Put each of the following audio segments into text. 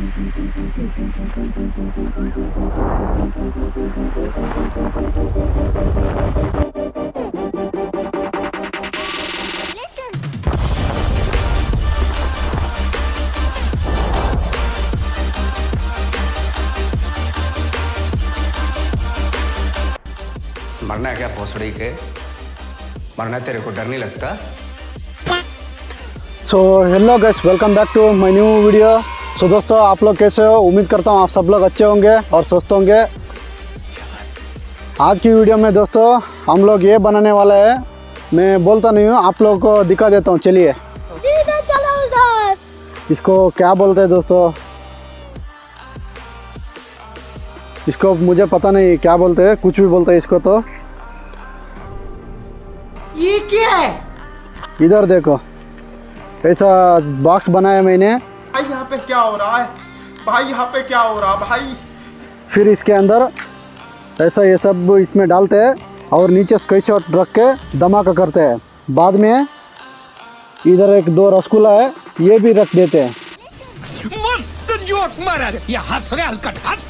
मरना है क्या भोसड़ी के? मरना तेरे को डर नहीं लगता? So hello guys welcome back to my new video so so, दोस्तों आप लोग कैसे हो? उम्मीद करता हूँ आप सब लोग अच्छे होंगे और स्वस्थ होंगे। आज की वीडियो में दोस्तों हम लोग ये बनाने वाला है। मैं बोलता नहीं हूँ आप लोग को दिखा देता हूँ। चलिए। उधर। इसको क्या बोलते हैं दोस्तों? इसको मुझे पता नहीं क्या बोलते हैं? कुछ भी बोलते हैं इसको तो। ये क्या है? इधर देखो। ऐसा बॉक्स बनाया मैंने। भाई यहाँ पे क्या हो रहा है? भाई यहाँ पे क्या हो रहा है भाई? फिर इसके अंदर ऐसा ये सब इसमें डालते हैं और नीचे स्काई शॉट रख के धमाका करते हैं। बाद में इधर एक दो रसगुल्ला है ये भी रख देते हैं। मस्त जोक मारा रे ये हंस रहे हलकट हंस।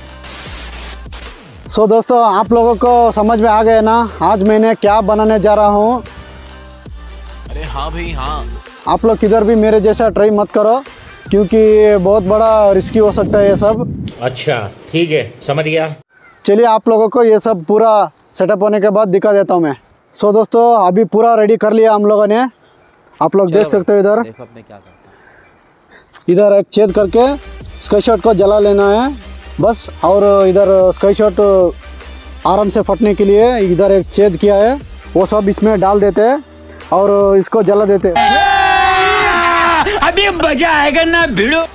सो दोस्तों आप लोगों को समझ में आ गए ना? आज मैंने क्या बनाने जा रहा हूँ? अरे हाँ भाई हाँ। आप लोग किधर भी मेरे जैसा ट्राई मत करो। क्योंकि बहुत बड़ा रिस्की हो सकता है ये सब। अच्छा ठीक है समझ गया। चलिए आप लोगों को ये सब पूरा सेटअप होने के बाद दिखा देता हूँ मैं। सो दोस्तों अभी पूरा रेडी कर लिया हम लोगों ने। आप लोग देख सकते हो इधर। देखो अपने क्या करता इधर एक छेद करके स्काई शॉट को जला लेना है। बस और इधर स्काई शॉट आराम से फटने के लिए इधर एक छेद किया है। वो सब इसमें डाल देते हैं और इसको जला देते हैं। मज़ा आएगा ना भिड़ो।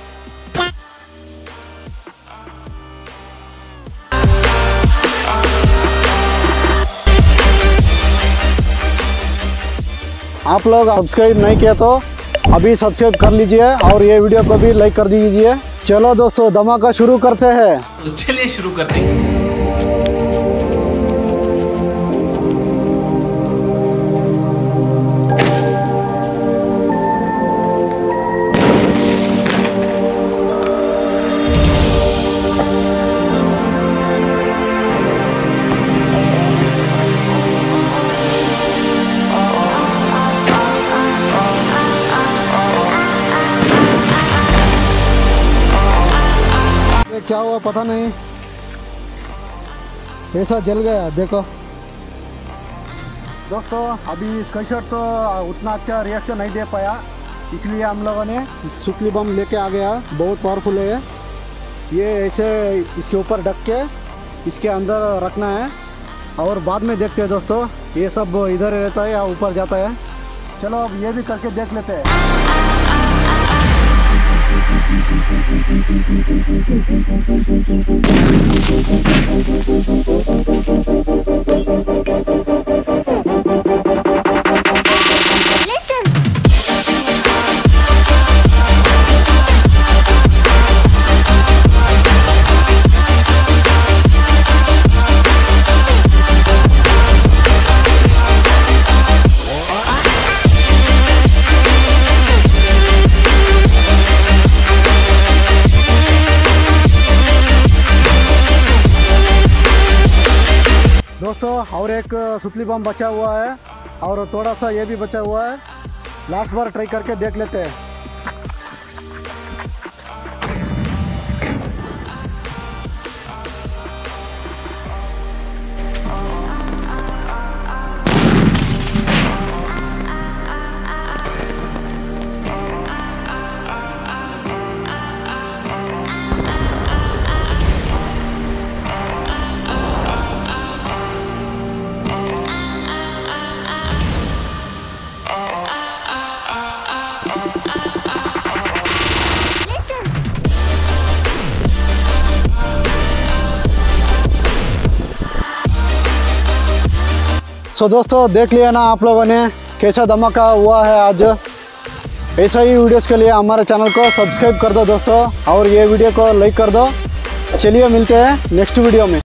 आप लोग सब्सक्राइब नहीं किया तो अभी सब्सक्राइब कर लीजिए और ये वीडियो को भी लाइक कर दीजिए। चलो दोस्तों धमाका शुरू करते हैं। चलिए शुरू करते हैं। क्या हुआ पता नहीं। ऐसा जल गया देखो। दोस्तों अभी स्काई शॉट तो उतना अच्छा रिएक्शन नहीं दे पाया। इसलिए हम लोगों ने सुतली बम लेके आ गया बहुत पावरफुल है ये ऐसे इसके ऊपर ढक के इसके अंदर रखना है। और बाद में देखते हैं दोस्तों ये सब इधर रहता है या ऊपर जाता है। चलो अब ये भी करके देख लेते हैं। ハハハハ और एक सुतली बम बचा हुआ है और थोड़ा सा ये भी बचा हुआ है। लास्ट बार ट्राई करके देख लेते हैं। सो दोस्तों, देख लिया ना आप लोगों ने कैसा धमाका हुआ है आज। ऐसा ही वीडियोस के लिए हमारे चैनल को सब्सक्राइब कर दो दोस्तों और ये वीडियो को लाइक कर दो। चलिए मिलते हैं नेक्स्ट वीडियो में।